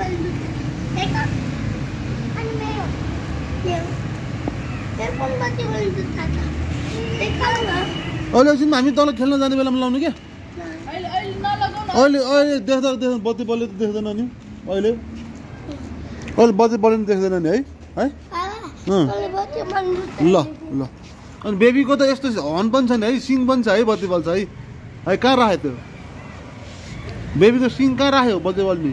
हामी तल खेल्न जाने बेलामा लाउनु क्या अहिले अहिले देख्दा देख्दैन बत्ती बल्यो त देख्दैन नि अहिले अहिले बत्ती बल्यो नि देख्दैन नि है है ल ल अनि बेबीको त यस्तो हर्न पनि छ नि है सिङ पनि छ है बत्ती बल्छ है है कहाँ राख्यो त्यो बेबीको सिङ कहाँ राख्यो बत्ती बल्ने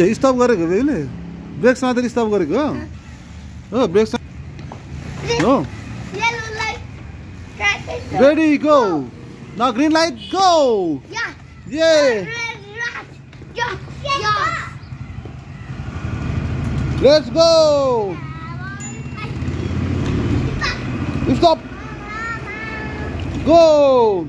स्टप गरेको बेहुले ब्रेक साँधेर स्टप गरेको हो हो ब्रेक हो रेडी गो न green light go yeah Let's go! Stop! Go!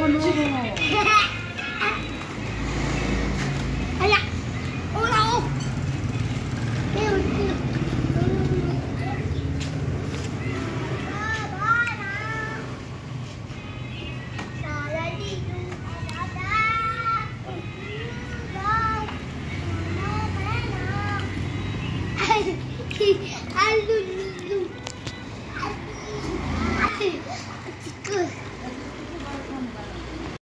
我弄。哎呀，我弄。六七。啊，爸爸。小弟弟，大哥哥，你走，我走，我来拿。哎，去，来。